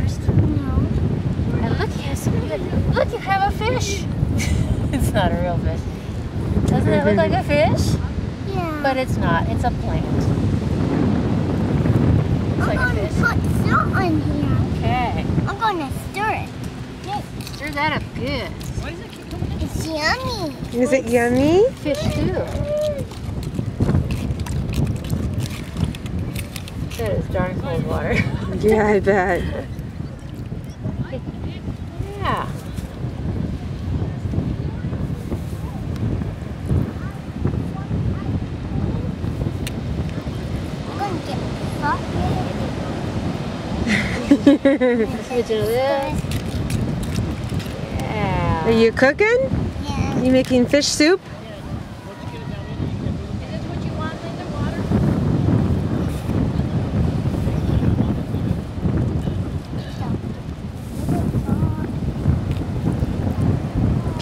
first. No. And look, some good. Look, you have a fish. it's not a real fish. Doesn't it look like a fish? Yeah. But it's not. It's a plant. It's I'm like gonna a fish. put salt on here. Okay. I'm gonna stir it. Stir that up good. Why does it keep coming in? It's yummy. Is it yummy? Fish too. That is darn cold water. yeah, I bet. yeah. I'm gonna get salt. Switch into this. Yeah. Are you cooking? Yeah. You making fish soup?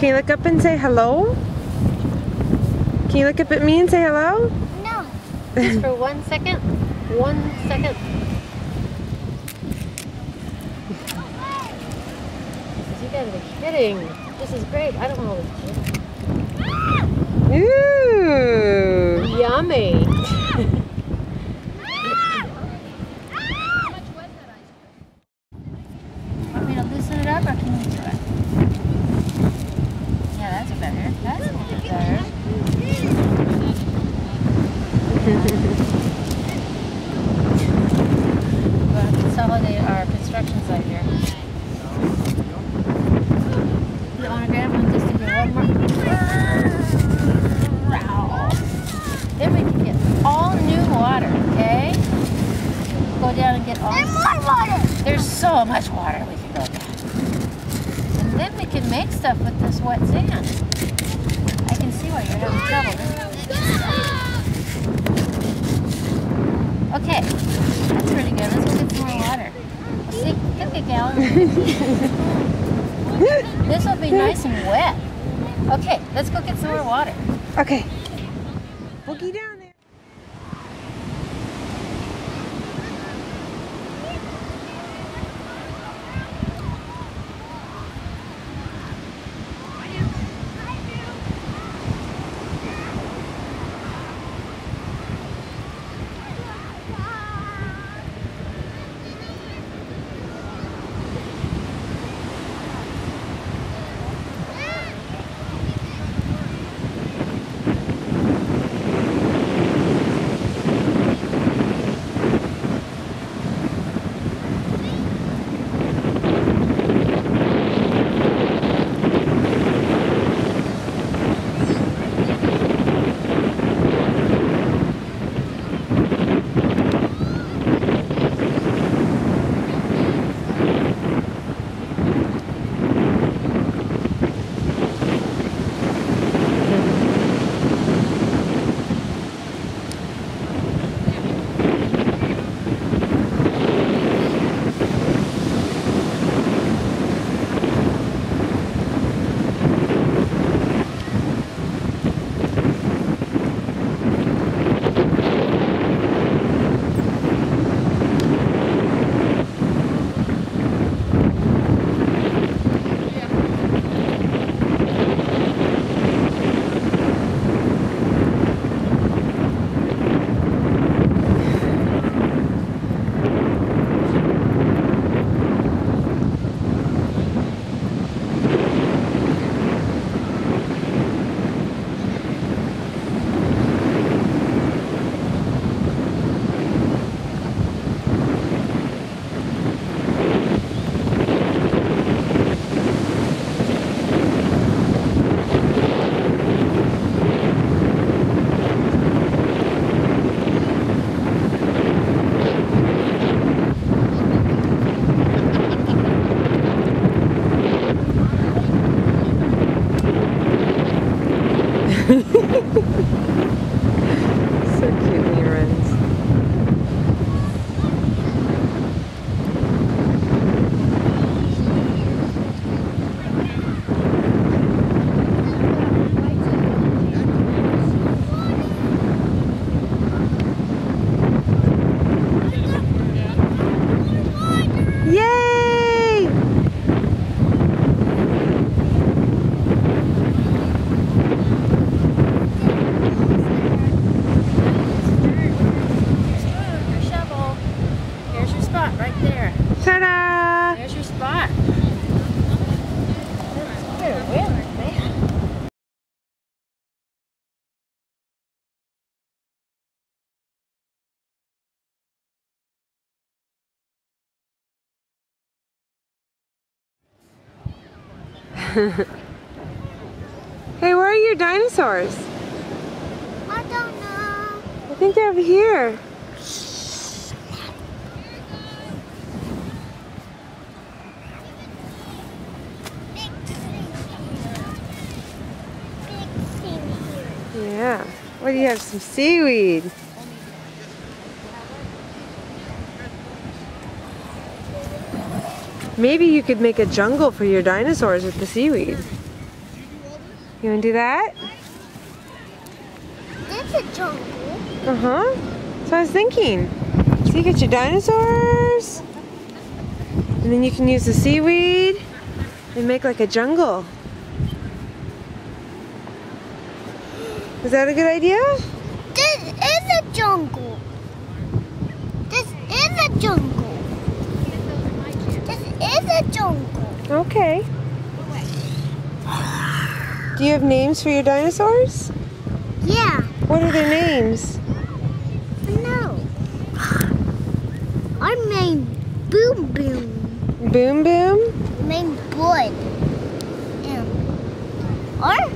Can you look up and say hello? Can you look up at me and say hello? No. Just for one second. One second. You gotta be kidding. This is great. I don't know this Ooh. Yummy. Want me to loosen it up or can you do it? Yeah, that's better. That's a little bit better. We'll have to consolidate our construction site here. You want to grab one just to get one more? Wow. Then we can get all new water, okay? Go down and get all. There's more water. There's so much water we can go down. And then we can make stuff with this wet sand. I can see why you're having trouble. Okay, that's pretty good. Let's go get some more water. See, look at Galen. this will be nice and wet. Okay, let's go get some more water. Okay. Boogie down hey, where are your dinosaurs? I don't know. I think they're over here. Big thing here. Big thing here. Yeah. What do you have? Some seaweed. Maybe you could make a jungle for your dinosaurs with the seaweed. You want to do that? This a jungle. Uh huh. So I was thinking. So you get your dinosaurs, and then you can use the seaweed and make like a jungle. Is that a good idea? This is a jungle. This is a jungle. This is. Okay. Do you have names for your dinosaurs? Yeah. What are their names? No. Our main boom boom. Boom Boom? Main blood. And our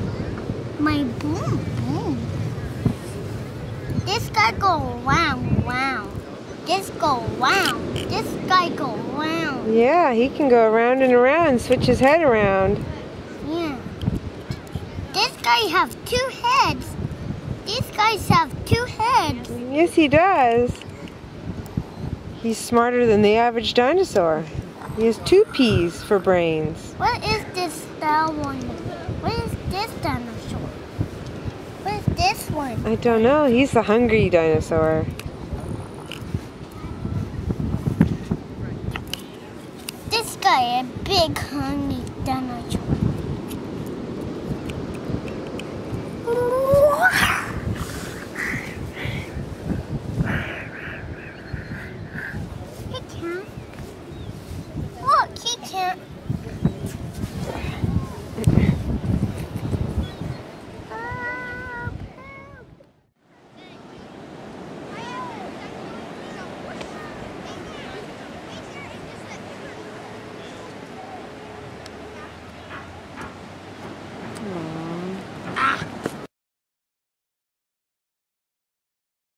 my boom boom. This guy go round round. This go round. This guy go round. Yeah, he can go around and around, switch his head around. Yeah. This guy have two heads. These guys have two heads. Yes, he does. He's smarter than the average dinosaur. He has two peas for brains. What is this style one? What is this dinosaur? What is this one? I don't know. He's the hungry dinosaur. This guy a big hungry.